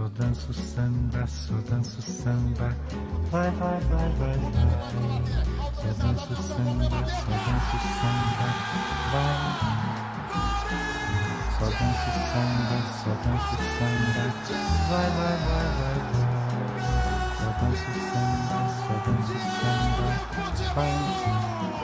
Só danço samba, só danço samba. Vai, vai, vai, vai, vai. Só danço samba, só danço samba. Vai. Só danço samba, só danço samba. Vai, vai, vai, vai, vai. Só danço samba, só danço samba. Vai.